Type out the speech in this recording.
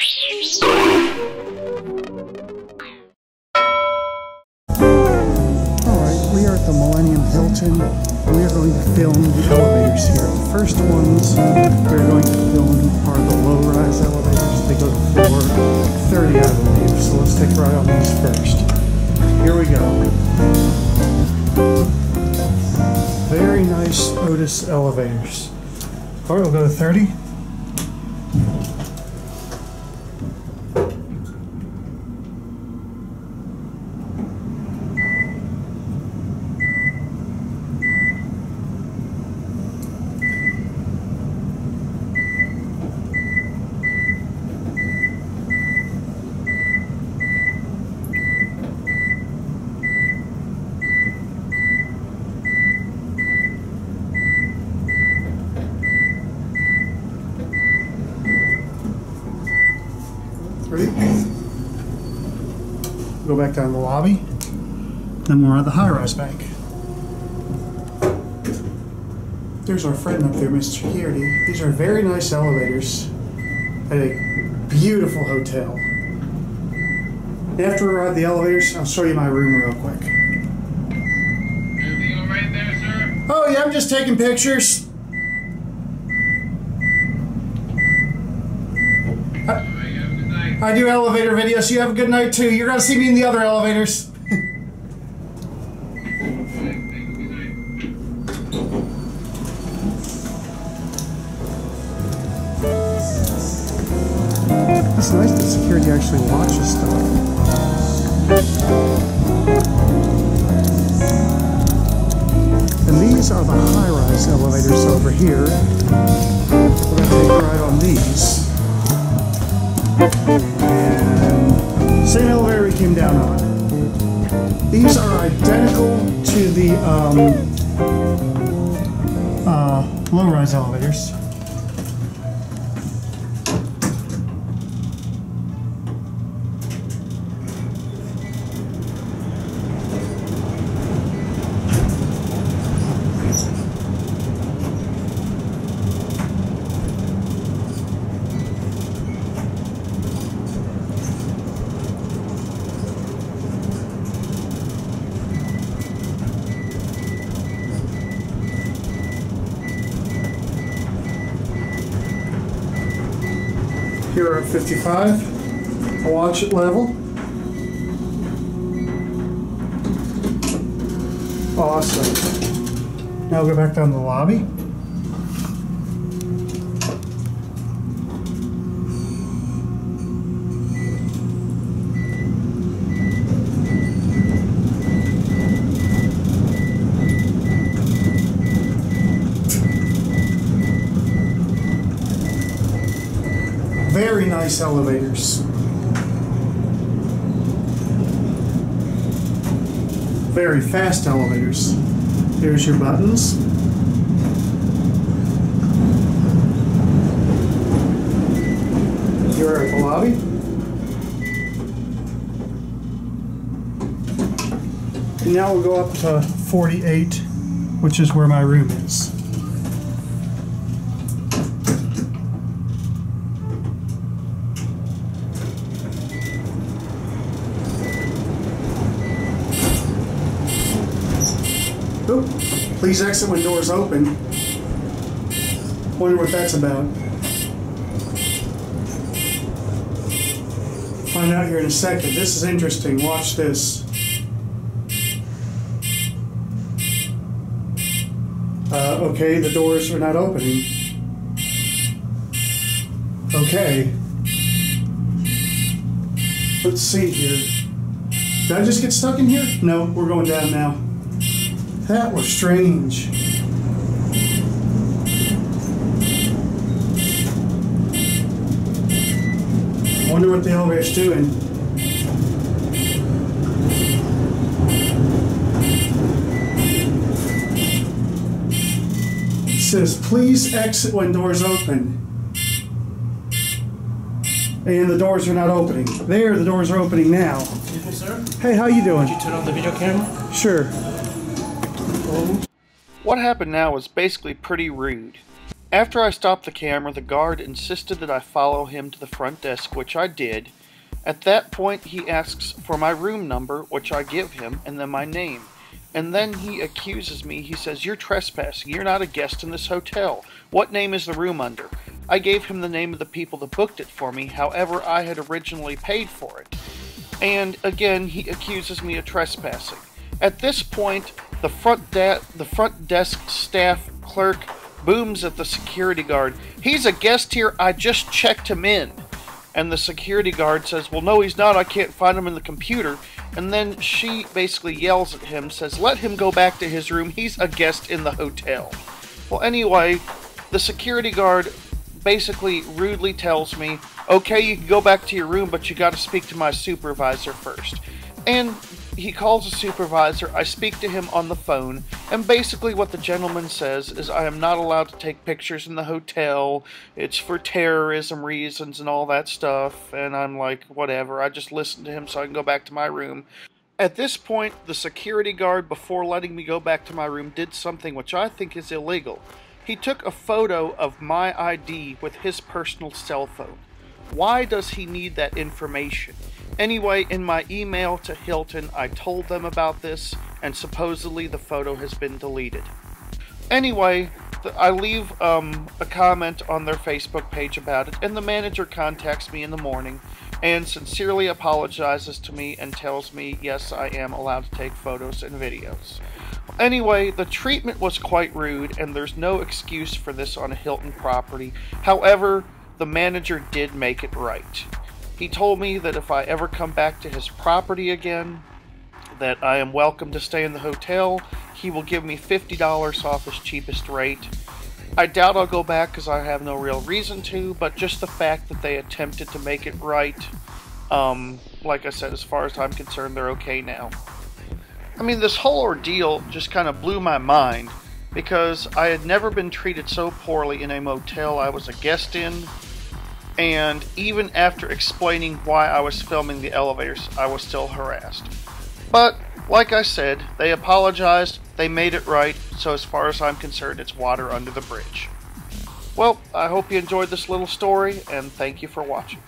Alright, we are at the Millenium Hilton. We are going to film the elevators here. The first ones we're going to film are the low-rise elevators. They go to floor 30, I believe. So let's take a ride on these first. Here we go. Very nice Otis elevators. Alright, we'll go to 30. Go back down the lobby. Then we're at the high-rise bank. There's our friend up there, Mr. Security. These are very nice elevators at a beautiful hotel. After we ride the elevators, I'll show you my room real quick. Right there, sir? Oh yeah, I'm just taking pictures. All right, you have a good night. I do elevator videos. You have a good night too. You're gonna see me in the other elevators. It's nice that security actually watches stuff. And these are the high-rise elevators over here. We're gonna take a ride on these. These are identical to the um, uh, low-rise elevators. 55, a watch it level. Awesome. Now go back down the lobby. Very nice elevators. Very fast elevators. Here's your buttons. You're at the lobby. And now we'll go up to 48, which is where my room is. Please exit when doors open. Wonder what that's about. Find out here in a second. This is interesting. Watch this. Uh, okay, the doors are not opening. Okay. Let's see here. Did I just get stuck in here? No, we're going down now. That was strange. Wonder what the elevator's doing. It says, please exit when doors open. And the doors are not opening. There, the doors are opening now. Hey, how you doing? Did you turn on the video camera? Sure. What happened now was basically pretty rude. After I stopped the camera, the guard insisted that I follow him to the front desk, which I did. At that point, he asks for my room number, which I give him, and then my name. And then he accuses me. He says, You're trespassing. You're not a guest in this hotel. What name is the room under? I gave him the name of the people that booked it for me, however, I had originally paid for it. And again, he accuses me of trespassing. At this point, the front, de- the front desk staff clerk booms at the security guard. He's a guest here. I just checked him in. And the security guard says, Well, no, he's not. I can't find him in the computer. And then she basically yells at him, says, Let him go back to his room. He's a guest in the hotel. Well, anyway, the security guard basically rudely tells me, Okay, you can go back to your room, but you got to speak to my supervisor first. And he calls a supervisor. I speak to him on the phone, and basically what the gentleman says is I am not allowed to take pictures in the hotel. It's for terrorism reasons and all that stuff. And I'm like, whatever. I just listen to him so I can go back to my room. At this point, the security guard, before letting me go back to my room, did something which I think is illegal. He took a photo of my ID with his personal cell phone. Why does he need that information? Anyway, in my email to Hilton, I told them about this, and supposedly the photo has been deleted. Anyway, I leave um, a comment on their Facebook page about it, and the manager contacts me in the morning and sincerely apologizes to me and tells me, yes, I am allowed to take photos and videos. Anyway, the treatment was quite rude, and there's no excuse for this on a Hilton property. However, the manager did make it right. He told me that if I ever come back to his property again, that I am welcome to stay in the hotel. He will give me $50 off his cheapest rate. I doubt I'll go back because I have no real reason to, but just the fact that they attempted to make it right, um, like I said, as far as I'm concerned, they're okay now. I mean, this whole ordeal just kind of blew my mind because I had never been treated so poorly in a motel I was a guest in and even after explaining why I was filming the elevators, I was still harassed. But, like I said, they apologized, they made it right, so as far as I'm concerned, it's water under the bridge. Well, I hope you enjoyed this little story, and thank you for watching.